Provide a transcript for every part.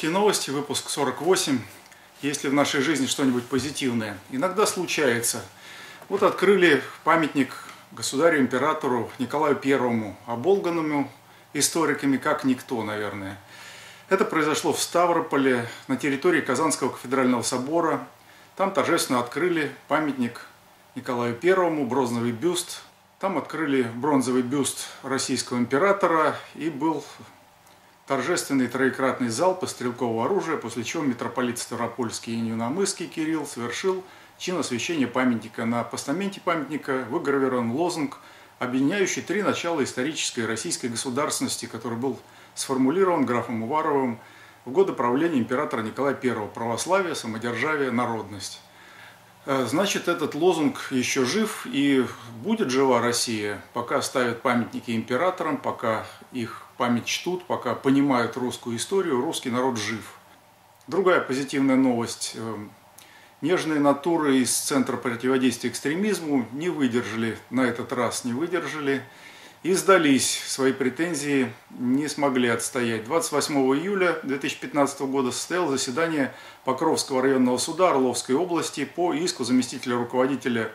Русские новости, выпуск 48. Есть ли в нашей жизни что-нибудь позитивное? Иногда случается. Вот открыли памятник государю-императору Николаю Первому, оболганному историками как никто, наверное. Это произошло в Ставрополе, на территории Казанского кафедрального собора. Там торжественно открыли памятник Николаю Первому, бронзовый бюст. Там открыли бронзовый бюст российского императора и был торжественный троекратный залп из стрелкового оружия, после чего митрополит Ставропольский и Нюнамысский Кирилл совершил чин освящения памятника. На постаменте памятника выгравирован лозунг, объединяющий три начала исторической российской государственности, который был сформулирован графом Уваровым в годы правления императора Николая I – православие, самодержавие, народность. Э, значит, этот лозунг еще жив и будет жива Россия, пока ставят памятники императорам, пока их память чтут, пока понимают русскую историю, русский народ жив. Другая позитивная новость. Э, нежные натуры из Центра противодействия экстремизму не выдержали, на этот раз не выдержали – и сдались. Свои претензии не смогли отстоять. 28 июля 2015 года состоялось заседание Покровского районного суда Орловской области по иску заместителя руководителя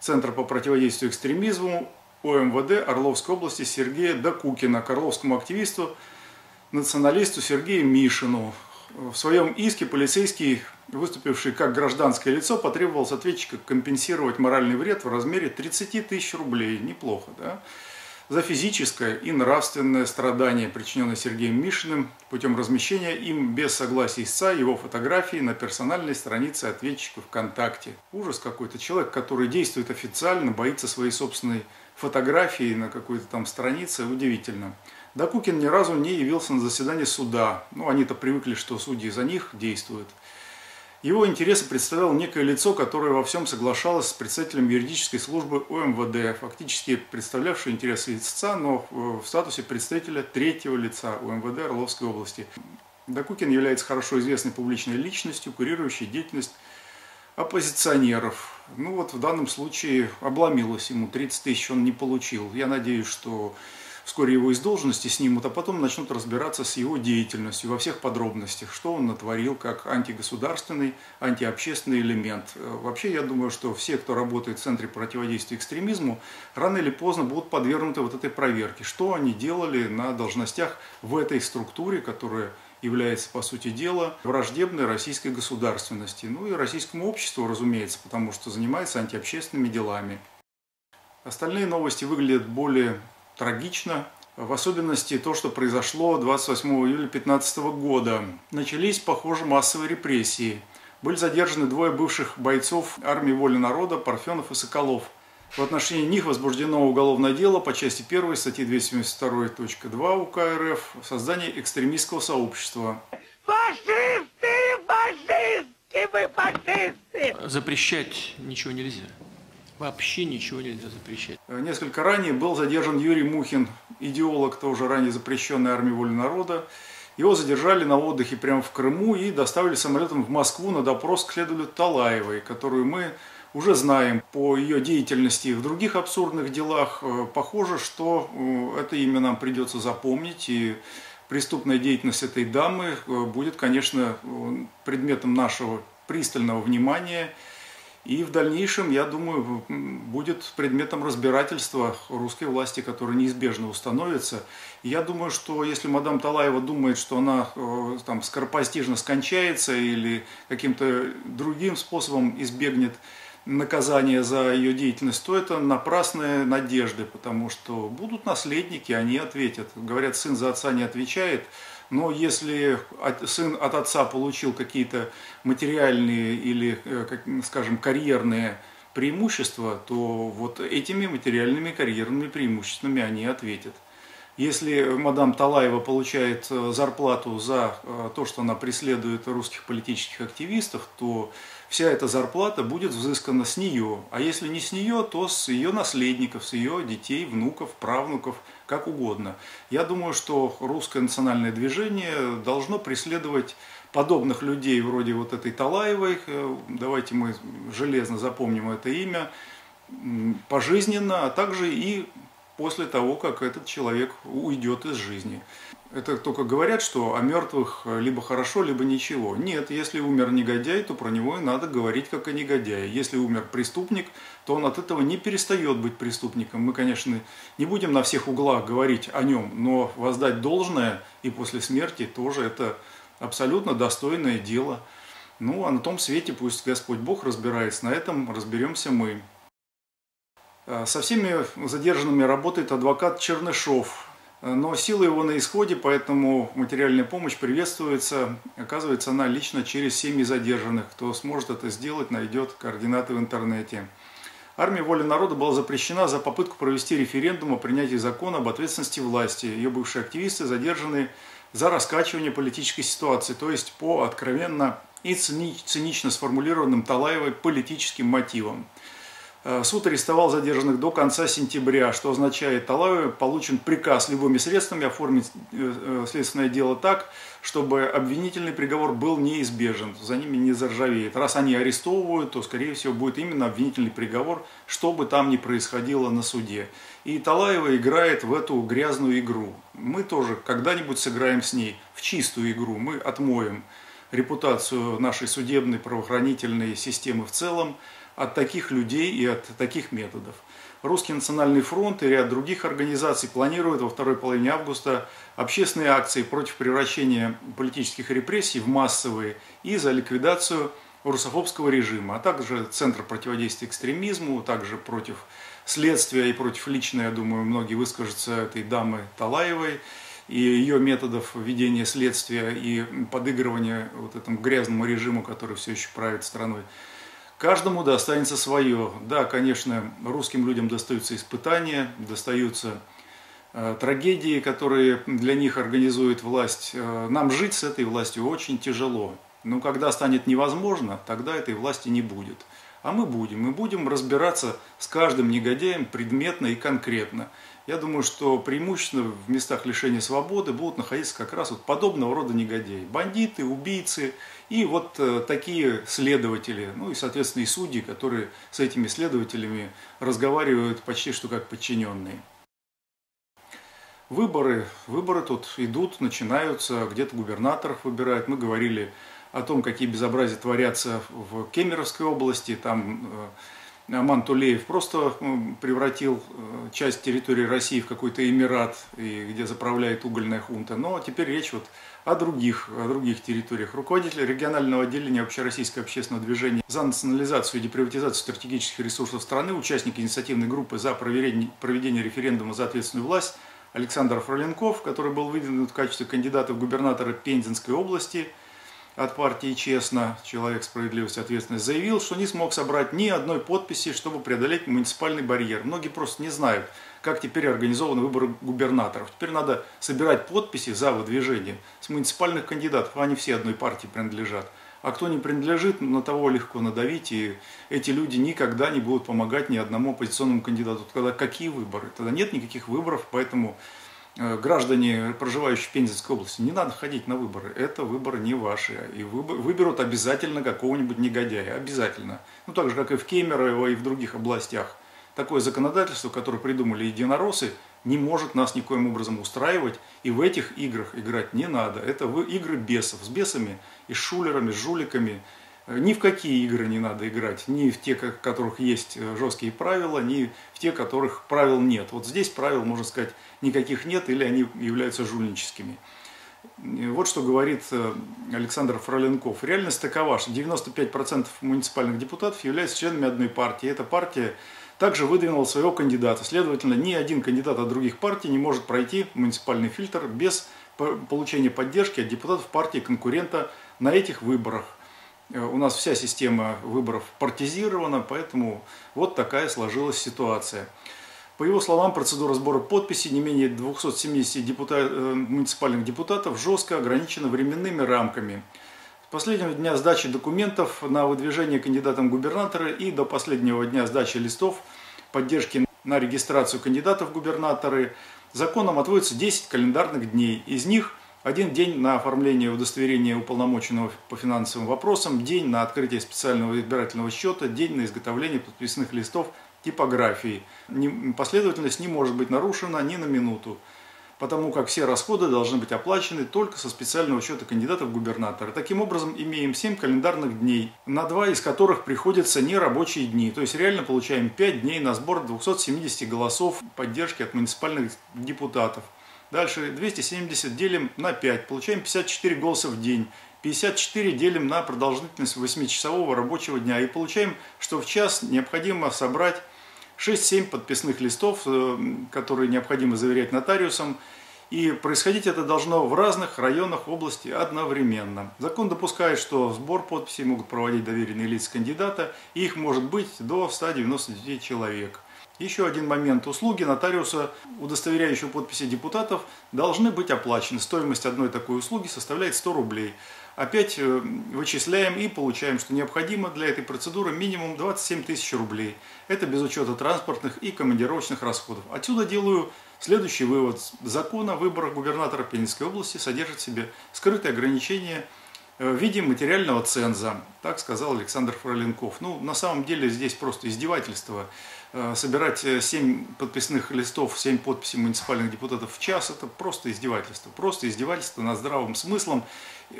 Центра по противодействию экстремизму ОМВД Орловской области Сергея Докукина к орловскому активисту, националисту Сергею Мишину. В своем иске полицейский, выступивший как гражданское лицо, потребовал с ответчика компенсировать моральный вред в размере 30 тысяч рублей. Неплохо, да? За физическое и нравственное страдание, причиненное Сергеем Мишиным путем размещения им без согласия истца его фотографии на персональной странице ответчика ВКонтакте. Ужас какой-то. Человек, который действует официально, боится своей собственной фотографии на какой-то там странице. Удивительно. Докукин ни разу не явился на заседание суда. Ну, они-то привыкли, что судьи за них действуют. Его интересы представляло некое лицо, которое во всем соглашалось с представителем юридической службы УМВД, фактически представлявшее интересы истца, но в статусе представителя третьего лица УМВД Орловской области. Докукин является хорошо известной публичной личностью, курирующей деятельность оппозиционеров. Ну вот в данном случае обломилось ему, 30 тысяч он не получил. Я надеюсь, что вскоре его из должности снимут, а потом начнут разбираться с его деятельностью во всех подробностях, что он натворил как антигосударственный, антиобщественный элемент. Э, вообще, я думаю, что все, кто работает в Центре противодействия экстремизму, рано или поздно будут подвергнуты вот этой проверке, что они делали на должностях в этой структуре, которая является, по сути дела, враждебной российской государственности. Ну и российскому обществу, разумеется, потому что занимается антиобщественными делами. Остальные новости выглядят более трагично, в особенности то, что произошло 28 июля 2015 года. Начались, похоже, массовые репрессии. Были задержаны двое бывших бойцов армии воли народа Парфенов и Соколов. В отношении них возбуждено уголовное дело по части 1 статьи 272.2 УК РФ «Создание экстремистского сообщества». Фашисты! Фашисты! Вы фашисты! Запрещать ничего нельзя. Вообще ничего нельзя запрещать. Э, несколько ранее был задержан Юрий Мухин, идеолог тоже ранее запрещенной армии воли народа. Его задержали на отдыхе прямо в Крыму и доставили самолетом в Москву на допрос к следователю Талаевой, которую мы уже знаем по ее деятельности в других абсурдных делах. Э, похоже, что э, это имя нам придется запомнить, и преступная деятельность этой дамы будет, конечно, предметом нашего пристального внимания – и в дальнейшем, я думаю, будет предметом разбирательства русской власти, которое неизбежно установится. Я думаю, что если мадам Талаева думает, что она э, там скоропостижно скончается или каким-то другим способом избегнет наказания за ее деятельность, то это напрасные надежды, потому что будут наследники, они ответят. Говорят, сын за отца не отвечает, но если сын от отца получил какие-то материальные или, э, скажем, карьерные преимущества, то вот этими материальными карьерными преимуществами они ответят. Если мадам Талаева получает э, зарплату за э, то, что она преследует русских политических активистов, то вся эта зарплата будет взыскана с нее. А если не с нее, то с ее наследников, с ее детей, внуков, правнуков, как угодно. Я думаю, что русское национальное движение должно преследовать подобных людей вроде вот этой Талаевой. Э, давайте мы железно запомним это имя пожизненно, а также и после того, как этот человек уйдет из жизни. Это только говорят, что о мертвых либо хорошо, либо ничего. Нет, если умер негодяй, то про него и надо говорить как о негодяе. Если умер преступник, то он от этого не перестает быть преступником. Мы, конечно, не будем на всех углах говорить о нем, но воздать должное и после смерти тоже это абсолютно достойное дело. Ну, а на том свете пусть Господь Бог разбирается, на этом разберемся мы. А, со всеми задержанными работает адвокат Чернышов, но сила его на исходе, поэтому материальная помощь приветствуется. Оказывается, она лично через семьи задержанных. Кто сможет это сделать, найдет координаты в интернете. Армия воли народа была запрещена за попытку провести референдум о принятии закона об ответственности власти. Ее бывшие активисты задержаны за раскачивание политической ситуации, то есть по откровенно и цинично сформулированным Талаевой политическим мотивам. Э, суд арестовал задержанных до конца сентября, что означает, Талаеву получен приказ любыми средствами оформить э, э, следственное дело так, чтобы обвинительный приговор был неизбежен, за ними не заржавеет. Раз они арестовывают, то, скорее всего, будет именно обвинительный приговор, что бы там ни происходило на суде. И Талаева играет в эту грязную игру. Мы тоже когда-нибудь сыграем с ней в чистую игру, мы отмоем репутацию нашей судебной правоохранительной системы в целом, от таких людей и от таких методов. Русский национальный фронт и ряд других организаций планируют во второй половине августа общественные акции против превращения политических репрессий в массовые и за ликвидацию русофобского режима, а также Центр противодействия экстремизму, также против следствия и против лично, я думаю, многие выскажутся этой дамы Талаевой и ее методов ведения следствия и подыгрывания вот этому грязному режиму, который все еще правит страной. Каждому достанется свое. Да, конечно, русским людям достаются испытания, достаются э, трагедии, которые для них организует власть. Э, нам жить с этой властью очень тяжело. Но когда станет невозможно, тогда этой власти не будет. А мы будем. Мы будем разбираться с каждым негодяем предметно и конкретно я думаю, что преимущественно в местах лишения свободы будут находиться как раз вот подобного рода негодяи. Бандиты, убийцы и вот э, такие следователи, ну и, соответственно, и судьи, которые с этими следователями разговаривают почти что как подчиненные. Выборы, выборы тут идут, начинаются, где-то губернаторов выбирают. Мы говорили о том, какие безобразия творятся в Кемеровской области, там э, Аман Тулеев просто превратил э, часть территории России в какой-то эмират, где заправляет угольная хунта. Но теперь речь вот о других, о других территориях. Руководитель регионального отделения Общероссийского общественного движения за национализацию и деприватизацию стратегических ресурсов страны, участник инициативной группы за проведение, референдума за ответственную власть Александр Фроленков, который был выдвинут в качестве кандидата в губернатора Пензенской области – от партии «Честно», человек справедливости, ответственность, заявил, что не смог собрать ни одной подписи, чтобы преодолеть муниципальный барьер. Многие просто не знают, как теперь организованы выборы губернаторов. Теперь надо собирать подписи за выдвижение с муниципальных кандидатов, а они все одной партии принадлежат. А кто не принадлежит, на того легко надавить, и эти люди никогда не будут помогать ни одному оппозиционному кандидату. Тогда какие выборы? Тогда нет никаких выборов, поэтому Э, граждане, проживающие в Пензенской области, не надо ходить на выборы. Это выборы не ваши. И выберут обязательно какого-нибудь негодяя. Обязательно. Ну, так же, как и в Кемерово и в других областях. Такое законодательство, которое придумали единороссы, не может нас никоим образом устраивать. И в этих играх играть не надо. Это игры бесов. С бесами и шулерами, с жуликами, ни в какие игры не надо играть, ни в те, в которых есть э, жесткие правила, ни в те, в которых правил нет. Вот здесь правил, можно сказать, никаких нет или они являются жульническими. Вот что говорит э, Александр Фроленков. Реальность такова, что 95% муниципальных депутатов являются членами одной партии. Эта партия также выдвинула своего кандидата. Следовательно, ни один кандидат от других партий не может пройти муниципальный фильтр без получения поддержки от депутатов партии конкурента на этих выборах. Э, у нас вся система выборов партизирована, поэтому вот такая сложилась ситуация. По его словам, процедура сбора подписей не менее 270 депутат, э, муниципальных депутатов жестко ограничена временными рамками. Последнего дня сдачи документов на выдвижение кандидатом губернатора и до последнего дня сдачи листов поддержки на регистрацию кандидатов в губернаторы законом отводится 10 календарных дней. Из них один день на оформление удостоверения уполномоченного по финансовым вопросам, день на открытие специального избирательного счета, день на изготовление подписных листов типографии. Последовательность не может быть нарушена ни на минуту потому как все расходы должны быть оплачены только со специального счета кандидата в губернатора. Таким образом, имеем 7 календарных дней, на 2 из которых приходятся нерабочие дни. То есть реально получаем 5 дней на сбор 270 голосов поддержки от муниципальных депутатов. Дальше 270 делим на 5, получаем 54 голоса в день. 54 делим на продолжительность 8-часового рабочего дня и получаем, что в час необходимо собрать 6-7 подписных листов, э, которые необходимо заверять нотариусом. И происходить это должно в разных районах области одновременно. Закон допускает, что сбор подписей могут проводить доверенные лица кандидата, и их может быть до 199 человек. Еще один момент. Услуги нотариуса, удостоверяющие подписи депутатов, должны быть оплачены. Стоимость одной такой услуги составляет 100 рублей опять э, вычисляем и получаем, что необходимо для этой процедуры минимум 27 тысяч рублей. Это без учета транспортных и командировочных расходов. Отсюда делаю следующий вывод. Закон о выборах губернатора Пензенской области содержит в себе скрытые ограничения в виде материального ценза, так сказал Александр Фроленков. Ну, на самом деле здесь просто издевательство. Э, собирать 7 подписных листов, 7 подписей муниципальных депутатов в час, это просто издевательство. Просто издевательство над здравым смыслом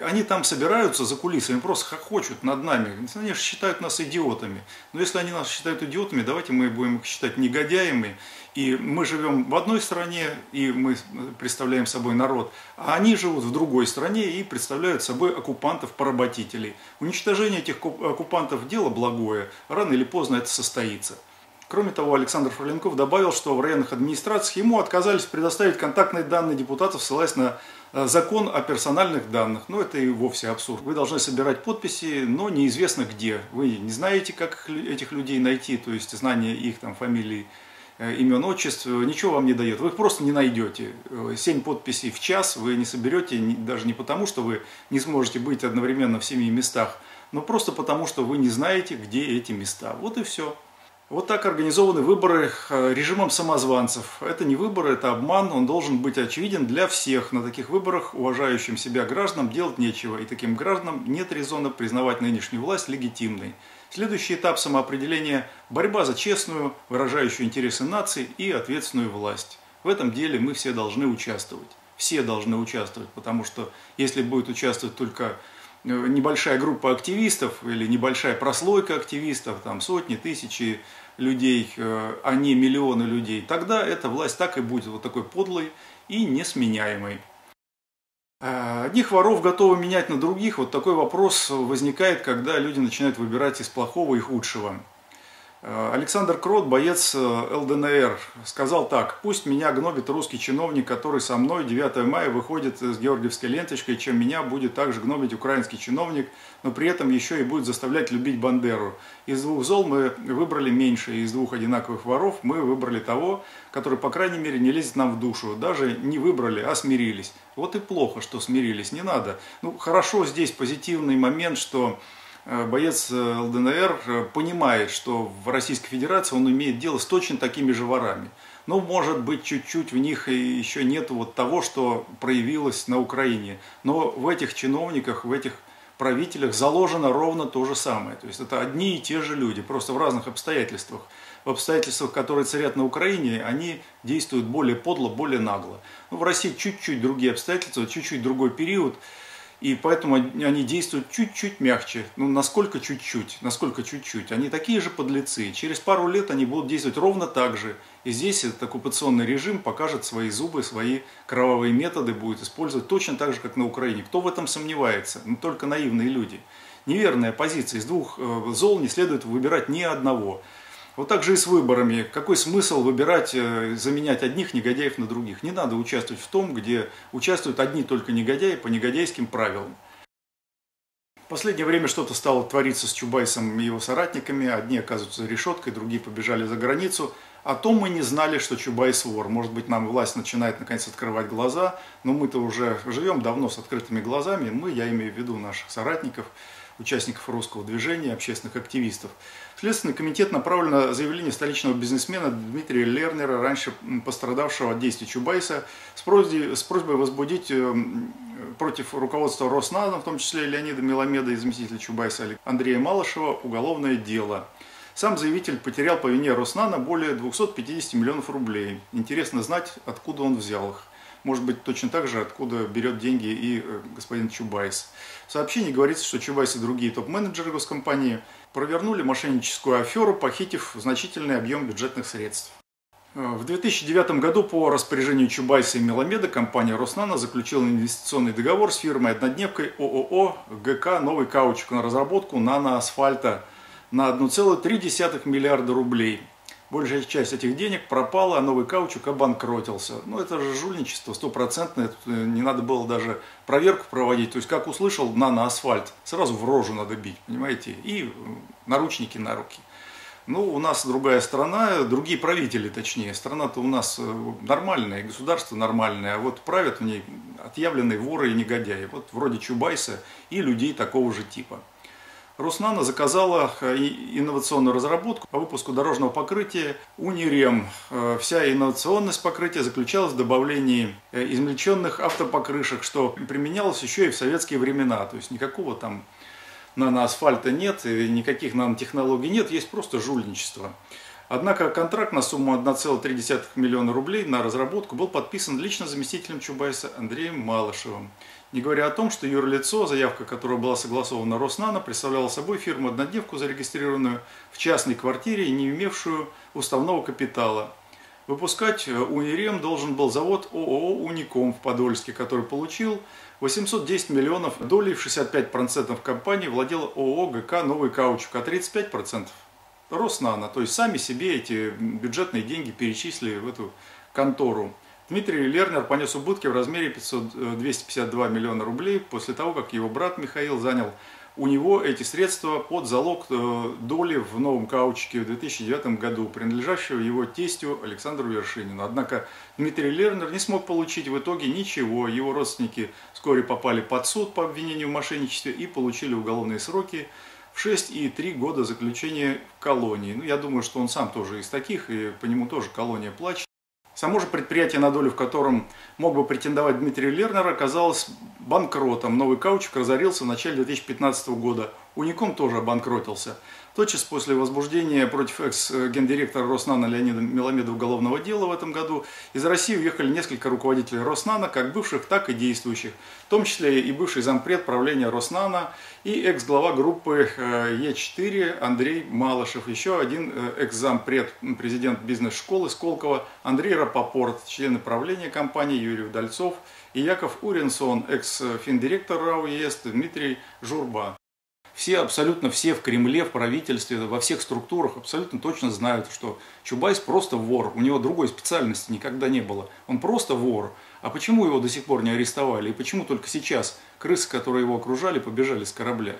они там собираются за кулисами, просто хохочут над нами. Они же считают нас идиотами. Но если они нас считают идиотами, давайте мы будем их считать негодяями. И мы живем в одной стране, и мы представляем собой народ, а они живут в другой стране и представляют собой оккупантов-поработителей. Уничтожение этих оккупантов – дело благое, рано или поздно это состоится. Кроме того, Александр Фроленков добавил, что в районных администрациях ему отказались предоставить контактные данные депутатов, ссылаясь на Э, закон о персональных данных, ну это и вовсе абсурд. Вы должны собирать подписи, но неизвестно где. Вы не знаете, как этих людей найти, то есть знание их там фамилий, э, имен, отчеств, ничего вам не дает. Вы их просто не найдете. Э, семь подписей в час вы не соберете, даже не потому, что вы не сможете быть одновременно в семи местах, но просто потому, что вы не знаете, где эти места. Вот и все. Вот так организованы выборы э, режимом самозванцев. Это не выборы, это обман, он должен быть очевиден для всех. На таких выборах уважающим себя гражданам делать нечего, и таким гражданам нет резона признавать нынешнюю власть легитимной. Следующий этап самоопределения – борьба за честную, выражающую интересы нации и ответственную власть. В этом деле мы все должны участвовать. Все должны участвовать, потому что если будет участвовать только э, небольшая группа активистов или небольшая прослойка активистов, там сотни, тысячи людей, э, а не миллионы людей, тогда эта власть так и будет вот такой подлой и несменяемой. Э, одних воров готовы менять на других. Вот такой вопрос возникает, когда люди начинают выбирать из плохого и худшего. Э, Александр Крот, боец э, ЛДНР, сказал так. «Пусть меня гнобит русский чиновник, который со мной 9 мая выходит с георгиевской ленточкой, чем меня будет также гнобить украинский чиновник, но при этом еще и будет заставлять любить Бандеру. Из двух зол мы выбрали меньше, из двух одинаковых воров мы выбрали того, который, по крайней мере, не лезет нам в душу. Даже не выбрали, а смирились. Вот и плохо, что смирились, не надо. Ну, хорошо здесь позитивный момент, что боец э, ЛДНР э, понимает, что в Российской Федерации он имеет дело с точно такими же ворами. Но, может быть, чуть-чуть в них еще нет вот того, что проявилось на Украине. Но в этих чиновниках, в этих правителях заложено ровно то же самое. То есть это одни и те же люди, просто в разных обстоятельствах. В обстоятельствах, которые царят на Украине, они действуют более подло, более нагло. Ну, в России чуть-чуть другие обстоятельства, чуть-чуть другой период. И поэтому они действуют чуть-чуть мягче. Ну, насколько чуть-чуть? Насколько чуть-чуть? Они такие же подлецы. Через пару лет они будут действовать ровно так же. И здесь этот оккупационный режим покажет свои зубы, свои кровавые методы будет использовать точно так же, как на Украине. Кто в этом сомневается? Ну, только наивные люди. Неверная позиция. Из двух э, зол не следует выбирать ни одного. Вот так же и с выборами. Какой смысл выбирать, э, заменять одних негодяев на других? Не надо участвовать в том, где участвуют одни только негодяи по негодяйским правилам. В последнее время что-то стало твориться с Чубайсом и его соратниками. Одни оказываются за решеткой, другие побежали за границу. О том мы не знали, что Чубайс вор. Может быть, нам власть начинает наконец открывать глаза, но мы-то уже живем давно с открытыми глазами. Мы, я имею в виду наших соратников, участников русского движения, общественных активистов. Следственный комитет направлен на заявление столичного бизнесмена Дмитрия Лернера, раньше пострадавшего от действий Чубайса, с просьбой, с просьбой возбудить э, против руководства Роснано, в том числе Леонида Меламеда и заместителя Чубайса Андрея Малышева, уголовное дело. Сам заявитель потерял по вине Роснано более 250 миллионов рублей. Интересно знать, откуда он взял их. Может быть, точно так же, откуда берет деньги и э, господин Чубайс. В сообщении говорится, что Чубайс и другие топ-менеджеры госкомпании провернули мошенническую аферу, похитив значительный объем бюджетных средств. В 2009 году по распоряжению Чубайса и Меламеда компания Роснано заключила инвестиционный договор с фирмой-однодневкой ООО ГК «Новый каучук» на разработку наноасфальта на 1,3 миллиарда рублей. Большая часть этих денег пропала, а новый каучук обанкротился. Ну, это же жульничество стопроцентное, тут э, не надо было даже проверку проводить. То есть, как услышал наноасфальт, сразу в рожу надо бить, понимаете, и э, наручники на руки. Ну, у нас другая страна, другие правители, точнее. Страна-то у нас э, нормальная, государство нормальное, а вот правят в ней отъявленные воры и негодяи. Вот вроде Чубайса и людей такого же типа. Руснана заказала э, инновационную разработку по выпуску дорожного покрытия Унирем. Э, вся инновационность покрытия заключалась в добавлении измельченных автопокрышек, что применялось еще и в советские времена. То есть никакого там наноасфальта нет, никаких нанотехнологий нет, есть просто жульничество. Однако контракт на сумму 1,3 миллиона рублей на разработку был подписан лично заместителем Чубайса Андреем Малышевым. Не говоря о том, что юрлицо, заявка которого была согласована Роснано, представляла собой фирму-однодневку, зарегистрированную в частной квартире и не имевшую уставного капитала. Выпускать Унирем должен был завод ООО «Уником» в Подольске, который получил 810 миллионов долей в 65% компании владела ООО ГК «Новый каучук», а 35% Роснано. То есть сами себе эти бюджетные деньги перечислили в эту контору. Дмитрий Лернер понес убытки в размере 500, 252 э, миллиона рублей после того, как его брат Михаил занял у него эти средства под залог э, доли в новом каучике в 2009 году, принадлежащего его тестю Александру Вершинину. Однако Дмитрий Лернер не смог получить в итоге ничего. Его родственники вскоре попали под суд по обвинению в мошенничестве и получили уголовные сроки 6 и 3 года заключения в колонии. Ну, я думаю, что он сам тоже из таких, и по нему тоже колония плачет. Само же предприятие, на долю в котором мог бы претендовать Дмитрий Лернер, оказалось банкротом. Новый каучик разорился в начале 2015 года. Уником тоже обанкротился. Тотчас после возбуждения против экс-гендиректора Роснана Леонида Меломеда уголовного дела в этом году из России уехали несколько руководителей Роснана, как бывших, так и действующих, в том числе и бывший зампред правления Роснана и экс-глава группы э, Е4 Андрей Малышев, еще один э, экс-зампред, президент бизнес-школы Сколково Андрей Рапопорт, члены правления компании Юрий Удальцов и Яков Уренсон, экс-финдиректор РАО ЕС Дмитрий Журба все, абсолютно все в Кремле, в правительстве, во всех структурах абсолютно точно знают, что Чубайс просто вор. У него другой специальности никогда не было. Он просто вор. А почему его до сих пор не арестовали? И почему только сейчас крысы, которые его окружали, побежали с корабля?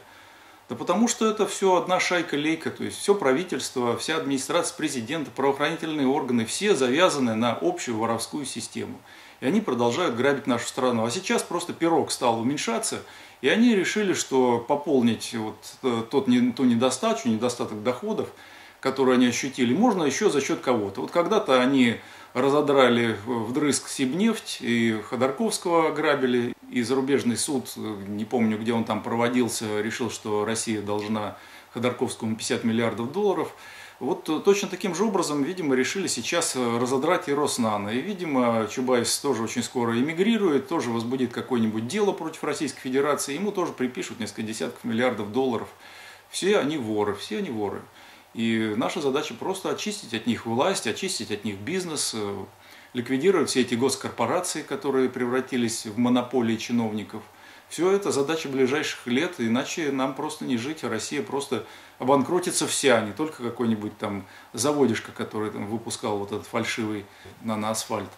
Да потому что это все одна шайка-лейка, то есть все правительство, вся администрация президента, правоохранительные органы, все завязаны на общую воровскую систему. И они продолжают грабить нашу страну. А сейчас просто пирог стал уменьшаться, и они решили, что пополнить вот э, тот, ту недостачу, недостаток доходов, который они ощутили, можно еще за счет кого-то. Вот когда-то они разодрали вдрызг Сибнефть и Ходорковского ограбили, и зарубежный суд, не помню, где он там проводился, решил, что Россия должна Ходорковскому 50 миллиардов долларов – вот э, точно таким же образом, видимо, решили сейчас э, разодрать и Роснано. И, видимо, Чубайс тоже очень скоро эмигрирует, тоже возбудит какое-нибудь дело против Российской Федерации, ему тоже припишут несколько десятков миллиардов долларов. Все они воры, все они воры. И наша задача просто очистить от них власть, очистить от них бизнес, э, ликвидировать все эти госкорпорации, которые превратились в монополии чиновников – все это задача ближайших лет, иначе нам просто не жить, а Россия просто обанкротится вся, не только какой-нибудь там заводишка, который там выпускал вот этот фальшивый наноасфальт.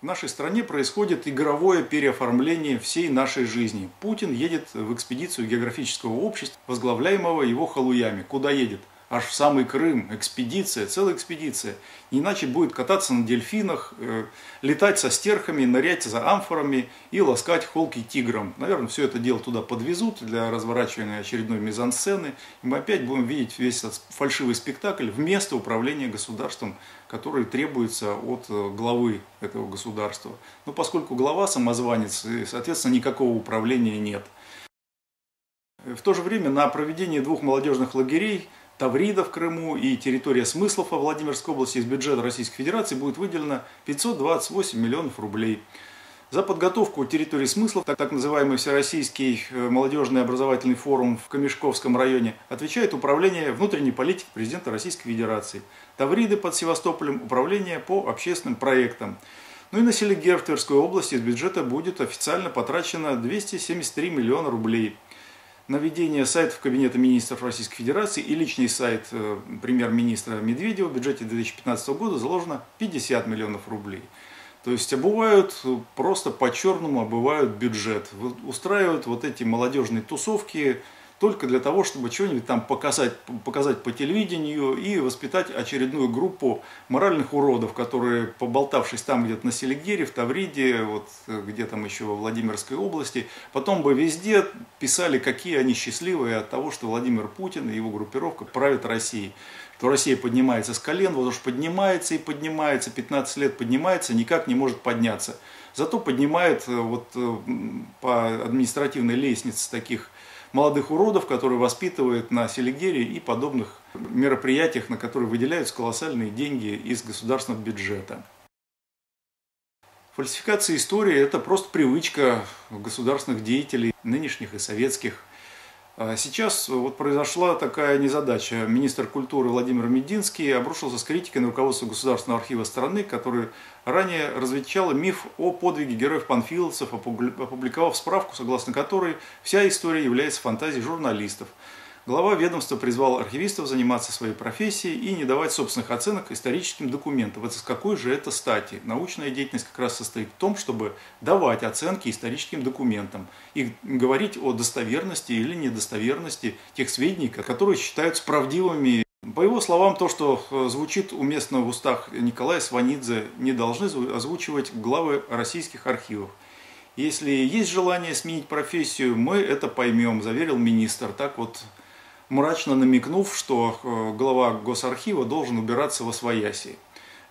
В нашей стране происходит игровое переоформление всей нашей жизни. Путин едет в экспедицию географического общества, возглавляемого его халуями. Куда едет? Аж в самый Крым, экспедиция, целая экспедиция. Иначе будет кататься на дельфинах, э, летать со стерхами, нырять за амфорами и ласкать холки тиграм. Наверное, все это дело туда подвезут для разворачивания очередной мизансцены. И мы опять будем видеть весь этот фальшивый спектакль вместо управления государством, который требуется от э, главы этого государства. Но поскольку глава самозванец, соответственно, никакого управления нет. В то же время на проведение двух молодежных лагерей Таврида в Крыму и территория Смыслов во Владимирской области из бюджета Российской Федерации будет выделено 528 миллионов рублей. За подготовку территории смыслов, так, называемый Всероссийский э, молодежный образовательный форум в Камешковском районе, отвечает Управление внутренней политики президента Российской Федерации. Тавриды под Севастополем – Управление по общественным проектам. Ну и на Селигер в Тверской области из бюджета будет официально потрачено 273 миллиона рублей. На ведение сайтов Кабинета министров Российской Федерации и личный сайт э, премьер-министра Медведева в бюджете 2015 года заложено 50 миллионов рублей. То есть обувают просто по-черному, обывают бюджет. Устраивают вот эти молодежные тусовки только для того, чтобы что-нибудь там показать, показать по телевидению и воспитать очередную группу моральных уродов, которые, поболтавшись там где-то на Селигере, в Тавриде, вот где там еще во Владимирской области, потом бы везде писали, какие они счастливые от того, что Владимир Путин и его группировка правят Россией то Россия поднимается с колен, вот уж поднимается и поднимается, 15 лет поднимается, никак не может подняться. Зато поднимает э, вот э, по административной лестнице таких молодых уродов, которые воспитывают на Селигере и подобных мероприятиях, на которые выделяются колоссальные деньги из государственного бюджета. Фальсификация истории – это просто привычка государственных деятелей, нынешних и советских. А сейчас вот произошла такая незадача. Министр культуры Владимир Мединский обрушился с критикой на руководство Государственного архива страны, который ранее развенчало миф о подвиге героев-панфиловцев, опубликовав справку, согласно которой вся история является фантазией журналистов – Глава ведомства призвал архивистов заниматься своей профессией и не давать собственных оценок историческим документам. Вот с какой же это стати? Научная деятельность как раз состоит в том, чтобы давать оценки историческим документам и говорить о достоверности или недостоверности тех сведений, которые считаются правдивыми. По его словам, то, что э, звучит уместно в устах Николая Сванидзе, не должны озвучивать главы российских архивов. Если есть желание сменить профессию, мы это поймем, заверил министр. Так вот мрачно намекнув, что э, глава Госархива должен убираться во свояси.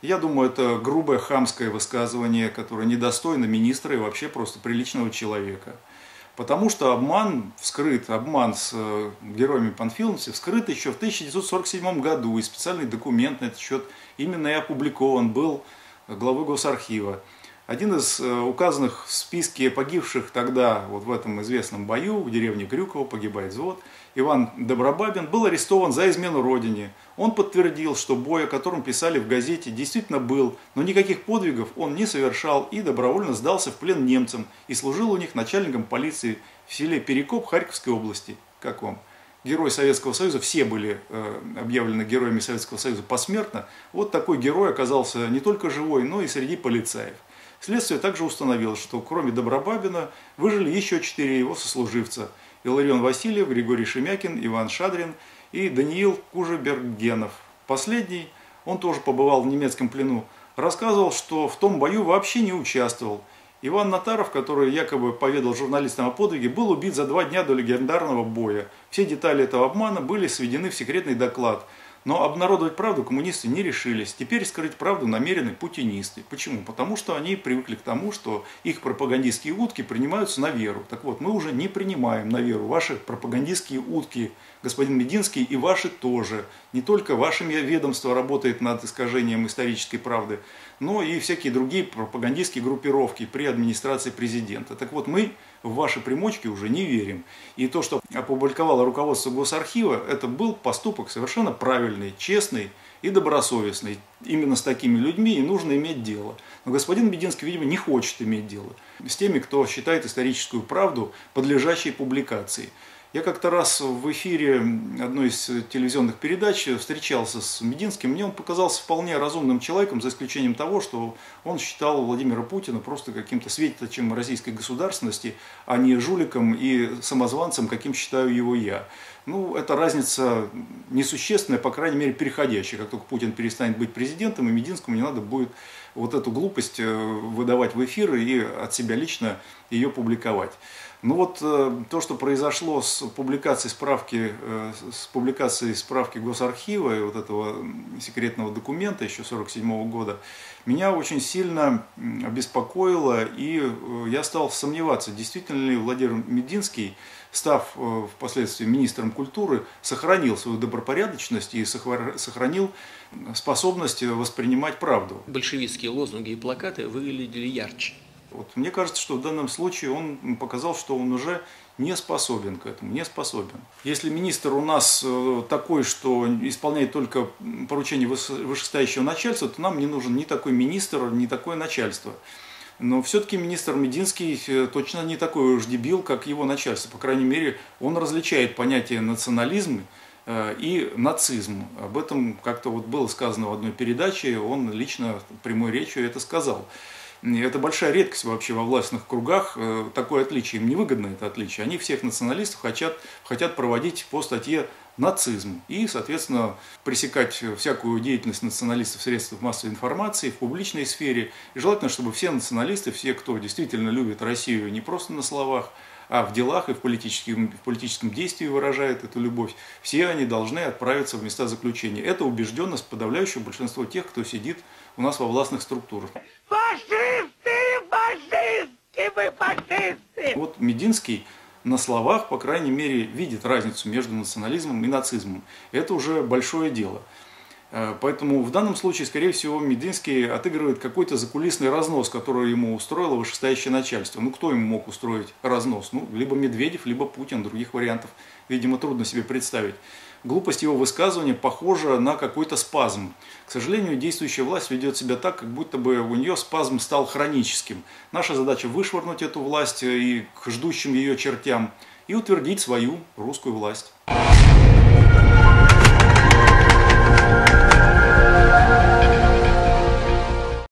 Я думаю, это грубое хамское высказывание, которое недостойно министра и вообще просто приличного человека. Потому что обман вскрыт, обман с э, героями Панфиловцев вскрыт еще в 1947 году, и специальный документ на этот счет именно и опубликован был главой Госархива. Один из э, указанных в списке погибших тогда, вот в этом известном бою, в деревне Крюково погибает взвод, Иван Добробабин был арестован за измену родине. Он подтвердил, что бой, о котором писали в газете, действительно был, но никаких подвигов он не совершал и добровольно сдался в плен немцам и служил у них начальником полиции в селе Перекоп Харьковской области. Как вам? Герои Советского Союза, все были э, объявлены героями Советского Союза посмертно. Вот такой герой оказался не только живой, но и среди полицаев. Следствие также установило, что кроме Добробабина выжили еще четыре его сослуживца. Иларион Васильев, Григорий Шемякин, Иван Шадрин и Даниил Кужебергенов. Последний, он тоже побывал в немецком плену, рассказывал, что в том бою вообще не участвовал. Иван Натаров, который якобы поведал журналистам о подвиге, был убит за два дня до легендарного боя. Все детали этого обмана были сведены в секретный доклад – но обнародовать правду коммунисты не решились. Теперь скрыть правду намерены путинисты. Почему? Потому что они привыкли к тому, что их пропагандистские утки принимаются на веру. Так вот, мы уже не принимаем на веру ваши пропагандистские утки, господин Мединский, и ваши тоже. Не только ваше ведомство работает над искажением исторической правды, но и всякие другие пропагандистские группировки при администрации президента. Так вот, мы в ваши примочки уже не верим. И то, что опубликовало руководство Госархива, это был поступок совершенно правильный, честный и добросовестный. Именно с такими людьми и нужно иметь дело. Но господин Бединский, видимо, не хочет иметь дело с теми, кто считает историческую правду подлежащей публикации. Я как-то раз в эфире одной из телевизионных передач встречался с Мединским. Мне он показался вполне разумным человеком, за исключением того, что он считал Владимира Путина просто каким-то светочем российской государственности, а не жуликом и самозванцем, каким считаю его я. Ну, эта разница несущественная, по крайней мере, переходящая. Как только Путин перестанет быть президентом, и Мединскому не надо будет вот эту глупость э, выдавать в эфир и от себя лично ее публиковать. Ну вот э, то, что произошло с публикацией справки, э, с публикацией справки Госархива и вот этого секретного документа еще 1947 года, меня очень сильно обеспокоило, и э, я стал сомневаться, действительно ли Владимир Мединский став впоследствии министром культуры, сохранил свою добропорядочность и сохранил способность воспринимать правду. Большевистские лозунги и плакаты выглядели ярче. Вот, мне кажется, что в данном случае он показал, что он уже не способен к этому, не способен. Если министр у нас э, такой, что исполняет только поручения вышестоящего начальства, то нам не нужен ни такой министр, ни такое начальство. Но все-таки министр Мединский э, точно не такой уж дебил, как его начальство. По крайней мере, он различает понятие национализм э, и нацизм. Об этом как-то вот было сказано в одной передаче, он лично прямой речью это сказал. Это большая редкость вообще во властных кругах, э, такое отличие. Им невыгодно это отличие. Они всех националистов хотят, хотят проводить по статье нацизм и, соответственно, пресекать всякую деятельность националистов в массовой информации, в публичной сфере. И желательно, чтобы все националисты, все, кто действительно любит Россию не просто на словах, а в делах и в политическом, в политическом действии выражает эту любовь, все они должны отправиться в места заключения. Это убежденность подавляющего большинства тех, кто сидит у нас во властных структурах. Вы фашисты! Вот Мединский на словах, по крайней мере, видит разницу между национализмом и нацизмом. Это уже большое дело. Э, поэтому в данном случае, скорее всего, Мединский отыгрывает какой-то закулисный разнос, который ему устроило вышестоящее начальство. Ну, кто ему мог устроить разнос? Ну, либо Медведев, либо Путин. Других вариантов, видимо, трудно себе представить. Глупость его высказывания похожа на какой-то спазм. К сожалению, действующая власть ведет себя так, как будто бы у нее спазм стал хроническим. Наша задача вышвырнуть эту власть и к ждущим ее чертям и утвердить свою русскую власть.